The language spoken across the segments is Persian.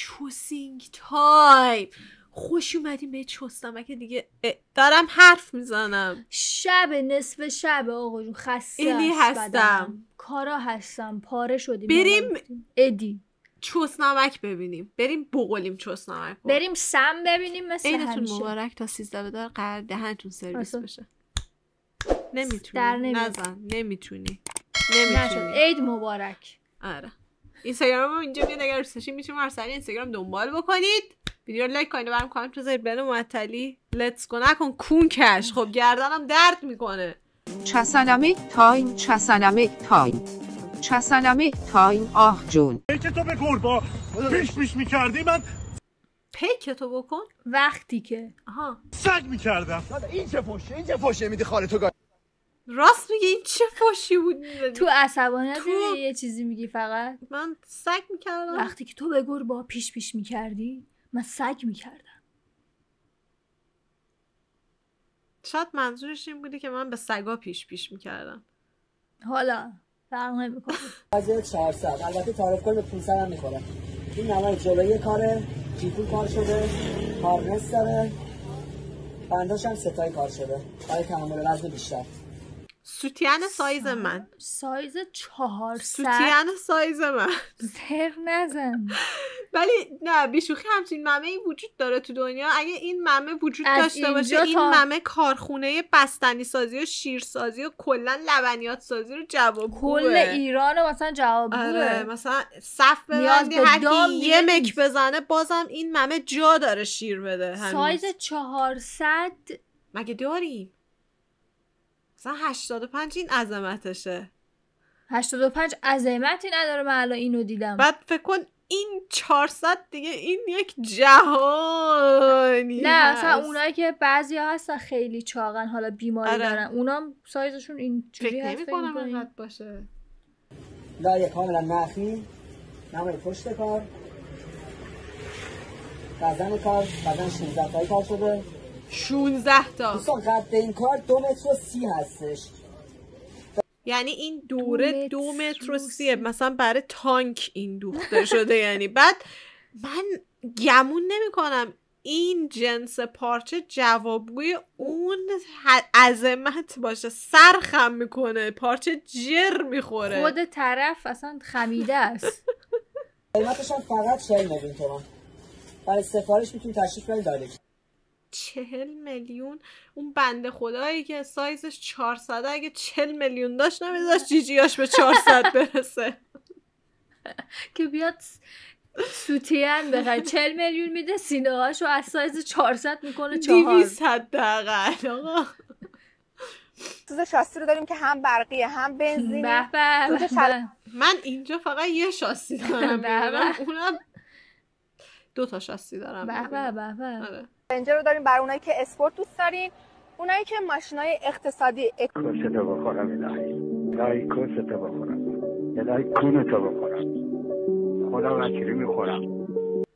چوسینگ تایم خوش اومدیم به چستمک دیگه دارم حرف می‌زنم. شب نصف شب آقا جون. خسته هستم. بدنم. کارا هستم. پاره شدیم. بریم. ادی. چسنمک ببینیم. بریم بغلیم چسنمک رو. بریم سم ببینیم مثل همیشه. مبارک تا سیزده بدار قرار دهنتون سرویس. بشه. نمی‌تونی. در. نزن. نمی‌تونی. نمی‌تونی. عید مبارک. آره. اینستاگرام رو اینجا بیاد اگر دوست داشتین می‌تونید هر سری اینستاگرام دنبال بکنید. ویدیو رو لایک کنید و برام کامنت بذارید بنو معطلی. لتس گو نکن کون کش. خب گردنم درد می‌کنه. چسنمه تایم. چسنمه تایم. چسنمه تایم. آه جون. که تو به گربا پیش پیش می‌کردی من. پیک تو بکن. وقتی که. آها. سگ می‌کردم. این چه فوشه این چه فوشه میدی خاله تو راست میگه این چه فاشی بود؟ تو عصبانیت تو- یه چیزی میگی فقط؟ من سگ می‌کردم. وقتی که تو به با پیش پیش می‌کردی من سگ می‌کردم. شاید منظورش این بوده که من به سگا پیش پیش می‌کردم. حالا فرق نمی‌کنه. بازه 400 البته تعارف کن به 500 هم می‌خوره. این نمای جلوی کاره جیپون کار شده هارنس داره. بنداش هم ستای کار شده. برای تحمل وزن بیشتر. سوتین سایز من. سایز چهار سر سوتین سایز من. زر نزن. ولی نه بی‌شوخی همچین ممه ای وجود داره تو دنیا. اگه این ممه وجود داشته باشه این تا- ممه کارخونه بستنی سازی و شیرسازی و کلا لبنیات سازی رو جواب کل ایران رو مثلا جواب آره مثلا صف ببندی هر یه مک. بزنه بازم این ممه جا داره شیر بده. هنوز. سایز چهارصد. مگه داریم؟ مثلا 85 این عظمتشه. 85 عظمتی نداره من الان اینو دیدم. بعد فکر کن این 400 دیگه این یک جهانی نه مثلا هست. اونایی که بعضی هستن خیلی چاقن حالا بیماری آره. دارن. اونا سایزشون اینجوری فکر هست نمی فکر کنم می‌کنی؟ اینقدر باشه. لایه کاملا مخفی. نمای پشت کار. وزن کار وزن 16 تایی کار شده. 16 تا. دوستان قد این کار دو متر و سی هستش. یعنی این دوره دو متر و سیه سی. مثلا برای تانک این دوخته شده. یعنی بعد من گمون نمی کنم این جنس پارچه جوابگوی اون عظمت باشه. سرخم می‌کنه. پارچه جر می‌خوره. خود طرف اصلا خمیده است. قیمتش هم فقط 40 میلیون تومان. برای سفارش می‌تونید تشریف برید دایرکت چهل میلیون. اون بنده خدایی که سایزش 400 اگه چهل میلیون داشت نمیداشت جیجیاش به 400 برسه. که بیاد سوتین بخره. 40 میلیون میده سینه هاشو از سایز 400 می‌کنه چهار. دیویس حداقل آقا. سوز شاسی رو داریم که هم برقیه هم بنزینی. من اینجا فقط یه شاسی دارم. اونم دو تا شاسی دارم به. به به. آره. رنجر رو داریم برای اونایی که اسپورت دوست دارین اونایی که ماشینای اقتصادی کستو بخورم الهی الهی کستو بخورم الهی کونتو بخورم. خدا وکیلی می‌خورم.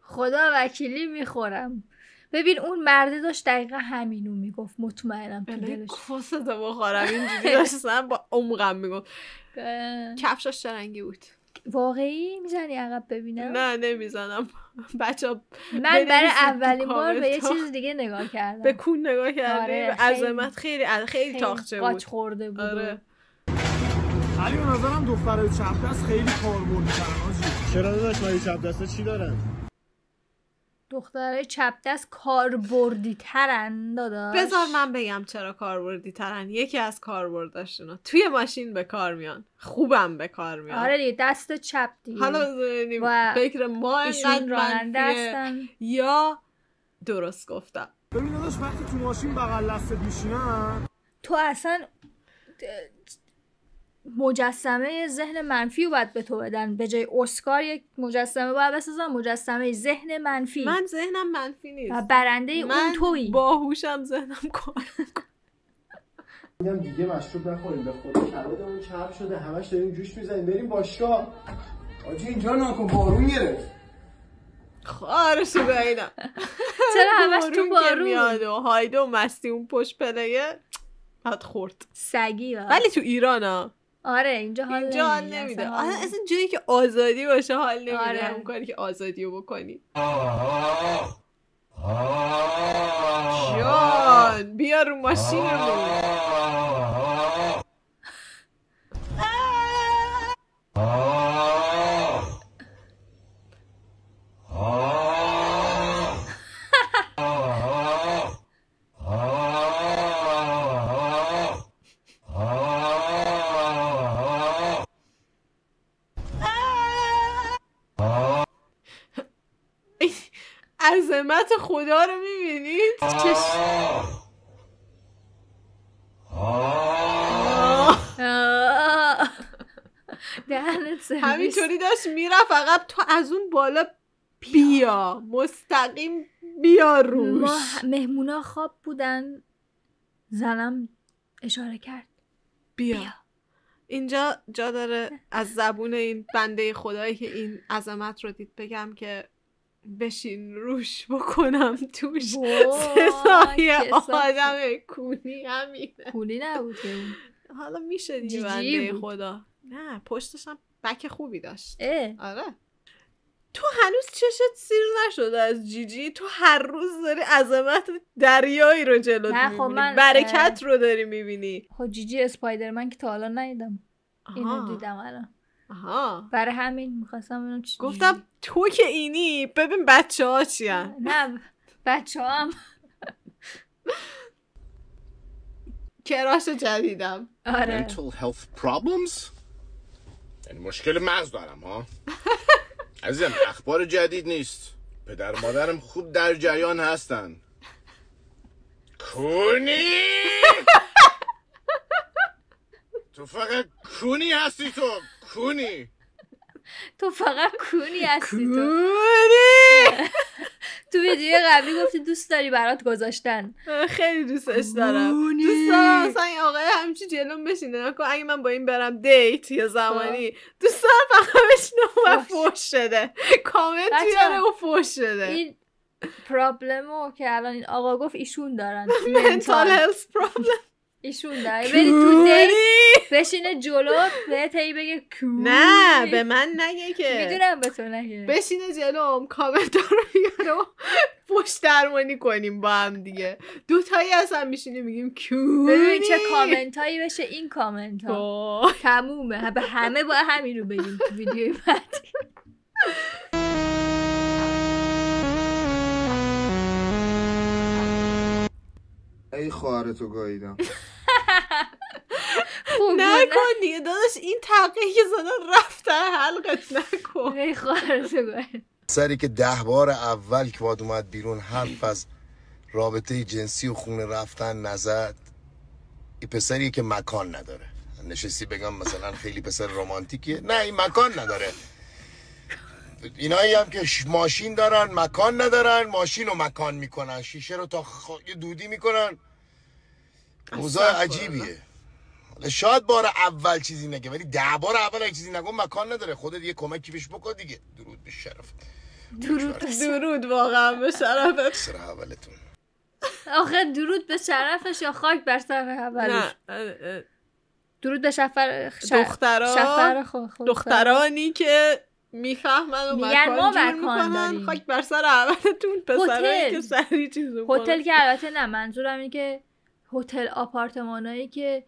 خدا وکیلی می‌خورم. ببین اون مرده داشت دقیقا همینو می‌گفت مطمئنم تو دلش. کستو بخورم. اینجوری داشتم با عمقم می‌گفت. اه، کفشاش چه رنگی بود؟ واقعی می‌زنی عقب ببینم؟ نه نمی‌زنم. بچه من برای اولین بار به یه. چیز دیگه نگاه به کردم کون نگاه کردی آره، به خیلی- عظمت خیلی خیلی تاخچه قاچ بود. خورده بود. آره. علی به نظرم دخترای چپ دست خیلی کاربردی ترن حاجی چرا داداش؟ مگه چپ دسته چی دارن؟ دخترای چپ دست کاربردی ترن داداش. بذار من بگم چرا کاربردی ترن یکی از کاربرداشونا توی ماشین به کار میان. خوبم به کار میان. آره دیگه دست چپ دیگه. حالا و فکر ما ایشون اینقدر راننده هستن. یا درست گفتم. ببین داداش وقتی تو ماشین بغل دست میشینن تو اصلا مجسمه ذهن منفی رو باید به تو بدن. به جای اسکار یک مجسمه باید بسازن مجسمه ذهن منفی. من ذهنم منفی نیست. و برنده اون من تویی. باهوشم ذهنم کار میگم دیگه مشروب نخوریم به خدا. کبابمون چرب شده همش داریم جوش می‌زنیم. بریم باشگاه. آجی اینجا ناکن بارون گرفت. خارشو گاییدم چرا همش تو بارون میاد و هایده و مستی اون پشت پلیه بعد خورد. سگی ولی تو ایران ها. آره اینجا حال اینجا حال نمیده. اصلا حال آره اصلا جایی که آزادی باشه حال نمیده آره. همون کاری که آزادی رو بکنی جان بیا رو ماشینمون عظمت خدا رو می‌بینید؟ سرویس. همینطوری داشت می‌رفت فقط تو از اون بالا بیا. مستقیم بیا روش. ما مهمونا خواب بودن. زنم اشاره کرد. بیا. بیا. اینجا جا داره از زبون این بنده خدایی که این عظمت رو دید بگم که بشین روش بکنم توش. صدای کثافت. آدم کونی همینه. کولی نبود حالا میشه دیگه بنده. خدا. نه پشتش هم بک خوبی داشت. اه. آره. تو هنوز چشت سیر نشده از جیجی؟ تو هر روز داری عظمت دریایی رو جلوت نه، خب می‌بینی. من، برکت رو داری می‌بینی. خب جیجی اسپایدرمن که تا حالا ندیدم. اینو دیدم الان. آها. برای همین می‌خواستم ببینم چی گفتم تو که اینی ببین بچه ها چی نه بچه هم کراش جدیدم. آره. Mental health problems یعنی مشکل مغز دارم ها؟ عزیزم اخبار جدید نیست. پدر و مادرم خوب در جریان هستن. کونی؟ تو فقط کونی هستی تو. کونی. تو فقط کونی هستی تو. کونی! تو ویدیو قبلی گفتی دوست داری برات گذاشتن. خیلی دوستش دارم. کونی. دوست دارم مثلا این آقای همچی جلوم بشینه. نکن اگه من با این برم دیت یا زمانی دوست دارم فقط بشینه و فوش. شده. کامنت بیاره و فوش شده. این پرابلمو که الان این آقا گفت ایشون دارن. منتال هلس پرابلم ایشون دارن بری تو دیت. بشینه جلو بهت هی بگه نه به من نگه که. می‌دونم به تو نگه. بشینه جلوم کامنت رو بیاره و پشت درمانی کنیم با هم دیگه. دوتایی اصلا میشینیم میگیم کونی ببین چه کامنت هایی بشه این کامنت ها. تمومه. به همه با همین رو بگیم تو ویدیوی بعد. ای خواهرتو گاییدم. خوب نکن دیگه داداش این تقیه که زدن رفته حلقت نکن. سری که ده بار اول که باد اومد بیرون حرف از رابطه جنسی و خونه رفتن نزد. این پسری که مکان نداره. نشستی بگم مثلا خیلی پسر رمانتیکیه. نه این مکان نداره. اینایی هم که ماشین دارن مکان ندارن ماشین رو مکان می‌کنن. شیشه رو تا خ... دودی می‌کنن. اوضاع عجیبیه. حالا شاید بار اول چیزی نگه ولی ده بار اول اگه چیزی نگه مکان نداره. خودت یه کمکی بهش بکن دیگه. درود به شرف. درود درود واقعا به شرفت. سر اولتون آخه درود به شرفش یا خاک بر سر اولش نه درود به شفر ش... دخترا. شفر خو... خو... دخترانی که می‌فهمن و میگن مکان ما جور مکان می‌کنن. داریم. خاک بر سر اولتون پسرایی. که سری چیز می‌کنن. هتل که البته نه منظورم اینه که هتل آپارتمانایی که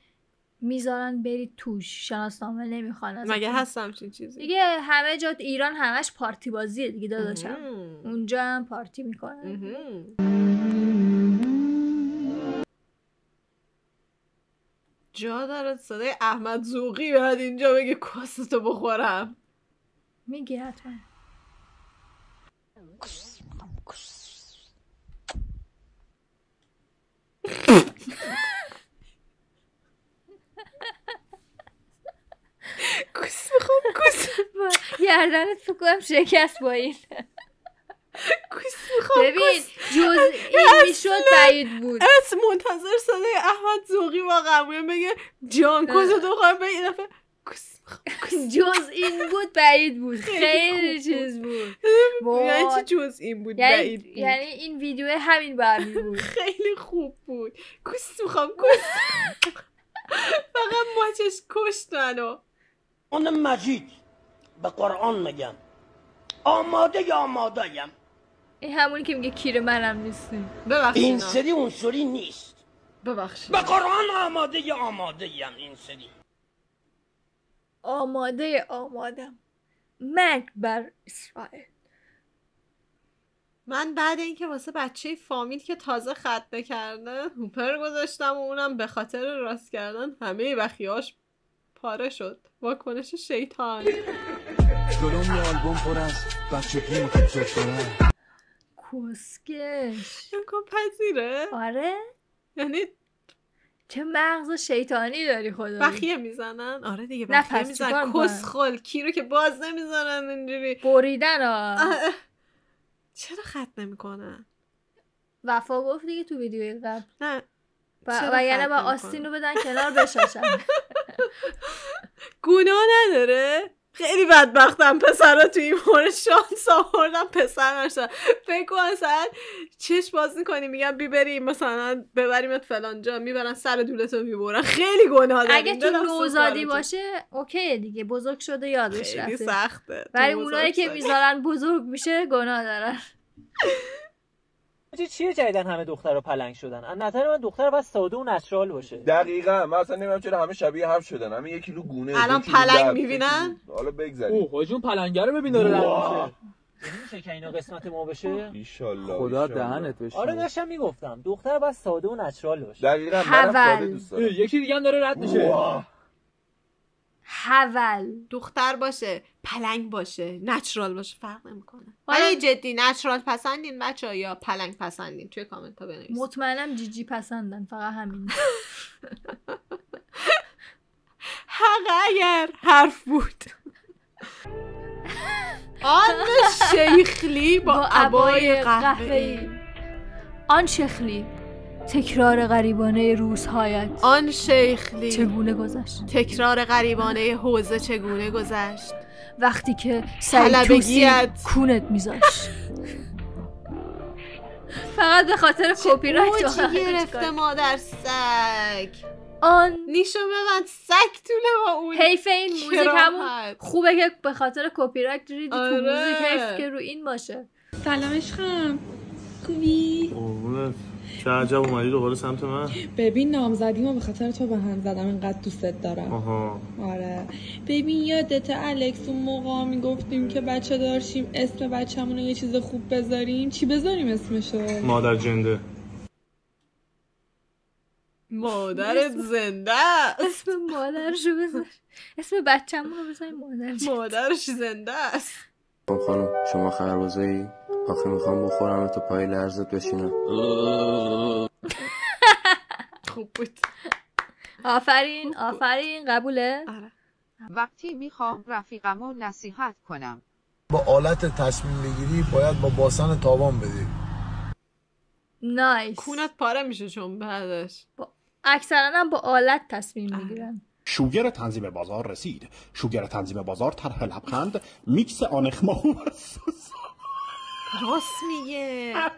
می‌ذارن برید توش شناسنامه نمی‌خوان. مگه هست همچین چیزی دیگه همه جا ایران همش پارتی بازیه دیگه داداشم. اونجا هم پارتی می‌کنن. جا داره صدای احمد زوقی بیاد اینجا بگه کاستو بخورم میگی حتما کوس می‌خوام کوس گردنت فکر کنم شکست با این. کوس می‌خوام ببین جز این می‌شد بعید بود. اس منتظر صدای احمد زوقی واقعا بگه جان کاستو بخورم به این دفعه کوس جز این بود بعید بود. خیلی چیز بود. یعنی. چی جز این بود؟ یعنی بعید بود. یعنی این ویدیو همین برمی بود. خیلی خوب بود. کوس می‌خوام کوس فقط ماچش کشت منو. اون مجید به قرآن میگم. آماده یا آماده یم این همونی که میگه کیر منم نیستیم. ببخشید. این سری اون سری نیست. ببخشید. به قرآن آماده یا آماده یم این سری؟ آماده آمادم مرگ بر اسرائیل. من بعد اینکه واسه بچه فامیل که تازه ختنه کرده هوپر گذاشتم و اونم به خاطر راست کردن همه بخیاش پاره شد. واکنش شیطان. جلوم یه آلبوم پر از بچگی متوجه شدن کسکش امکان پذیره؟ آره. یعنی چه مغز شیطانی داری خدا. بخیه می‌زنن؟ آره دیگه بخیه می‌زنن؟ کسخل کی رو که باز نمی‌زنن اینجوری. بریدن اه. چرا خط نمی‌کنن؟ وفا گفت دیگه تو ویدیوی قبل. نه. و یعنی با؟ آستین رو بدن کنار بشاشن گناه نداره؟ خیلی بدبختم. پسرا تو این مورد شانس آوردم. پسر نشدن فکر کن مثلا چش باز می‌کنی. میگن بی بریم. مثلا ببریمت فلان جا. می‌برن سر دولتو می‌برن. خیلی گناه داریم. اگه تو نوزادی. باشه اوکی دیگه. بزرگ شده یادش خیلی رفته. سخته. تو ولی اونایی که. می‌ذارن بزرگ میشه گناه دارن. چی چیه جدیدن همه دختر رو پلنگ شدن؟ از نظر من دختر باید ساده و نچرال باشه. دقیقا. من اصلا نمی‌دونم چرا همه شبیه هم شدن. همه یک کیلو گونه الان پلنگ می‌بینن؟ حالا بگذاریم اوه حاجی اون پلنگه رو ببین داره. میشه. میشه که اینا قسمت ما بشه؟ ایشالله خدا ایشالله. دهنت بشه آره داشتم می‌گفتم دختر باید ساده و نچرال باشه. دقیقا منم ساده دوست دارم. یکی دیگه هم داره رد میشه. حول. دختر باشه پلنگ باشه نچرال باشه فرق نمی‌کنه. ولی جدی نچرال پسندین بچه یا پلنگ پسندین؟ توی کامنت ها بنویسید. مطمئنم جیجی پسندن فقط همین. حق اگر حرف بود. آن شیخلی با عبای قهوه‌ای. آن شخلی تکرار غریبانه روزهایت. آن شیخلی چگونه گذشت؟ تکرار غریبانه حوزه چگونه گذشت؟ وقتی که طلبگیت. کونت میذاشت. فقط به خاطر کپی رایت گرفته مادر سگ؟ آن نیشو ببند سگ طوله با اون. حیف این موزیک. همون خوبه که به خاطر کپی رایت ریدی تو آره. موزیک حیف که رو این باشه. سلام عشقم. خوبی؟ قربونت. چه عجب اومدی دوباره سمت من؟ ببین نامزدیمو به خاطر تو به هم زدم اینقدر دوستت دارم. آها. آره. ببین یادت الکس اون موقع می‌گفتیم که بچه دارشیم اسم بچه‌مون رو یه چیز خوب بذاریم. چی بذاریم اسمشو؟ مادر جنده. مادرت زنده. است اسم مادرشو بذار. اسم بچه‌مون رو بذار مادر مادرش زنده است. خب خانم شما خربازایی آخه می‌خوام بخورم تو پای لرزت بشینم. خوب بود. آفرین آفرین قبوله؟ وقتی می‌خوام رفیقمو نصیحت کنم. با آلت تصمیم بگیری باید با باسن تاوان بدی. نایس. کونت پاره میشه چون بعدش. اکثرا هم با آلت تصمیم می‌گیرن. شوگر تنظیم بازار رسید. شوگر تنظیم بازار طرح لبخند. میکس آنخما و راست میگه.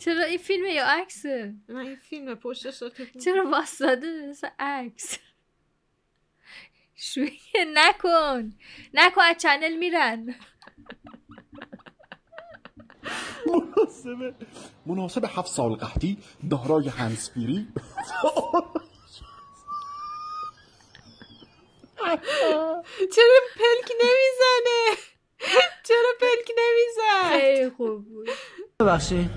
چرا این فیلمه یا عکسه؟ نه این فیلم پشتش چرا واسطاده مثل عکس؟ شویه نکن. نکن از چنل میرن. مناسب مناسب هفت سال قحطی دارای هنسفیری چرا پلک نمی‌زنه؟ چرا پلک نمیزن خیلی خوب بود. ببخشید.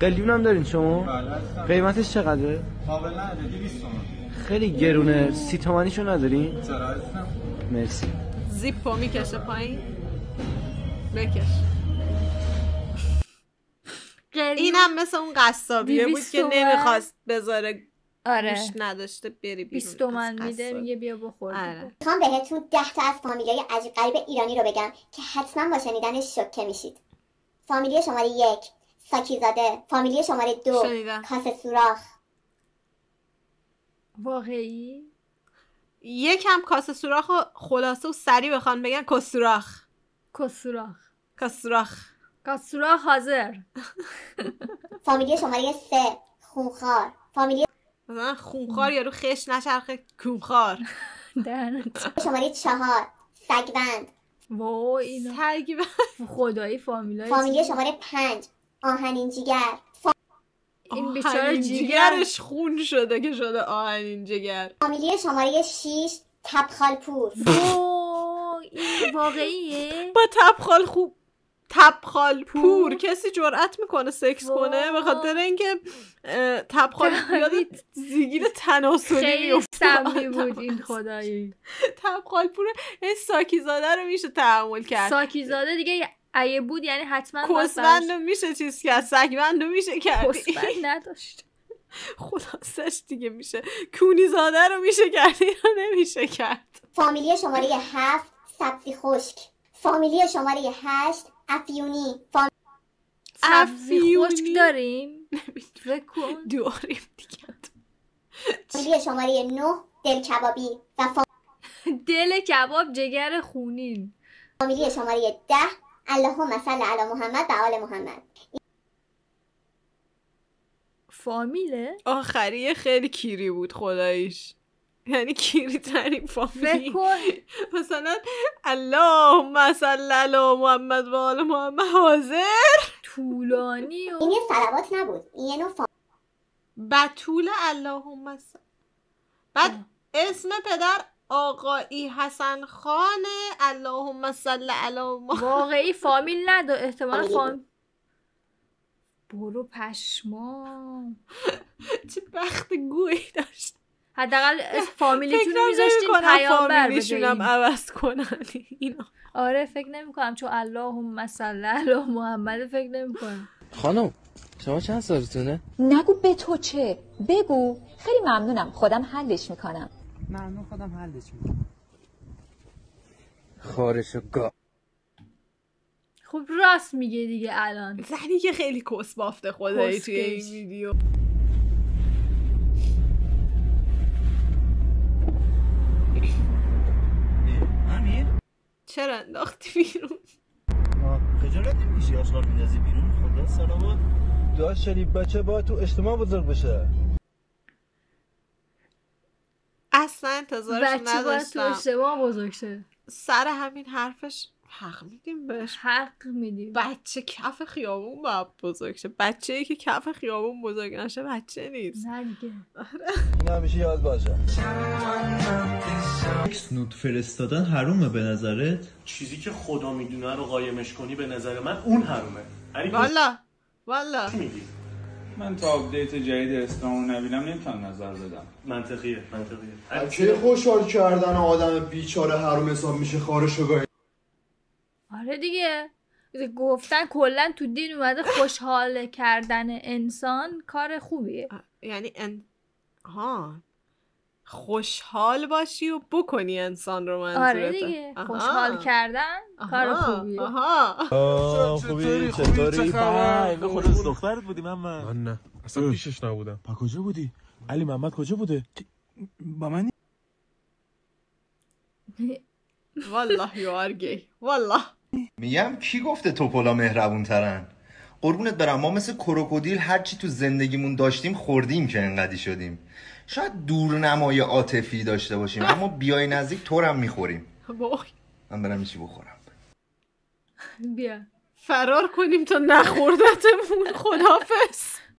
قلیون هم دارین شما؟ قیمتش چقدره؟ قابل نداره 200 تومن خیلی گرونه. سی تومنیشو ندارین چرا مرسی. زیپو می‌کشه پایین. بکش. اینم مثل اون قصابیه بود که. نمی‌خواست بذاره آره. گوش نداشته بری بیرون. 20 تومن از میده. میگه بیا بخور. آره. می‌خوام بهتون ده تا از فامیلیای عجیب غریب ایرانی رو بگم که حتما با شنیدنش شوکه میشید. فامیلی شماره یک ساکیزاده. فامیلی شماره دو شنیدم. کاسه سوراخ. واقعی؟ یکم کاسه سوراخ و خلاصه و سریع بخوان بگن کسوراخ کسوراخ کسوراخ کسوراخ حاضر. فامیلی شماره سه خونخوار. فامیلی مثلا خونخوار یارو خش نچرخه کونخوار دهنت. شماره چهار سگوند. وای اینا. سگوند. خدایی فامیلای فامیلی شماره پنج آهنین جیگر این بیچاره جیگرش خون شده که شده آهنین جگر. فامیلی شماره شیش تبخالپور. وای این واقعیه؟ با تبخال خوب. تبخال پور. کسی جرأت می‌کنه سکس کنه به خاطر اینکه تبخال یاد زیگیر تناسلی خیلی میفته سمی بود این خدایی. تبخال پور. این ساکی زاده رو میشه تحمل کرد. ساکی زاده دیگه اگه بود یعنی حتما کسبند رو میشه چیز کرد. سگبند رو میشه کرد. کسبند نداشت. خلاصش دیگه میشه. کونی زاده رو میشه کرد. این رو نمیشه کرد. فامیلی شماره هفت سبزی خشک. فامیلی شماره هشت افیونی. فام... خشک داریم؟ فکر کن. داریم دیگه. فامیلی شماره نه دل کبابی و دل کباب جگر خونین. فامیلی شماره ده اللهم صل علی محمد و آل محمد. فامیله آخریه خیلی کیری بود خداییش. یعنی کیری ترین فامیلی مثلا اللهم صل علی محمد و آل محمد. حاضر؟ طولانی و این یه سلوات نبود. این یه نوع. بطول اللهم صل. بعد اسم پدر آقایی حسن خان اللهم صل علی محمد. واقعی فامیل نداره احتمال فامیل برو پشما چه بخت گویی داشت. حداقل فامیلیتون رو میذاشتین نمی‌کنم پیامبر بذارین عوض کنن اینا. آره فکر نمی کنم چون اللهم صل علی محمد فکر نمی کنم خانم شما چند سالتونه؟ نگو به تو چه. بگو. خیلی ممنونم. خودم حلش می‌کنم. ممنون خودم حلش می‌کنم. خارش گا. خب راست میگه دیگه الان. زنی که خیلی کس بافته خدایی توی این. ویدیو. چرا انداختی بیرون. خجالت نمی‌کشی آشغال میندازی بیرون؟ خدا سلامت. داشت شریف بچه باید تو اجتماع بزرگ بشه. اصلا انتظارش بچه باید تو اشتباه بزرگ شه. سر همین حرفش حق میدیم بهش. حق میدیم. بچه کف خیابون باید بزرگ شه. بچه ای که کف خیابون بزرگ نشه بچه نیست. نه دیگه. این همیشه یاد باشه. نود فرستادن حرومه به نظرت؟ چیزی که خدا می‌دونه رو قایمش کنی به نظر من اون حرومه. والا والا میگی؟ من تا آپدیت جدید اسلام رو نبینم نمی‌تونم نظر بدم. منطقیه منطقیه. بچه خوشحال کردن آدم بیچاره حروم حساب میشه خارشگاه آره دیگه. گفتن کلا تو دین اومده خوشحال کردن انسان کار خوبیه. یعنی ان... ها. خوشحال باشی و بکنی انسان رو منظورته آره دیگه. آها. خوشحال کردن کار آها، خوبیه. آها. خوبی. چطوری؟ به خدا از دخترت بودی من من نه. اصلا پیشش نبودم. پا کجا بودی؟ علی محمد کجا بوده؟ با من والله یو آر گی والله. میگم کی گفته توپولا مهربون ترن قربونت برم ما مثل کروکودیل هرچی تو زندگیمون داشتیم خوردیم که انقدی شدیم. شاید دورنمای عاطفی داشته باشیم اما بیای نزدیک تورم می‌خوریم. وای. من برم چی بخورم. بیا. فرار کنیم تا نخوردتمون. خدافز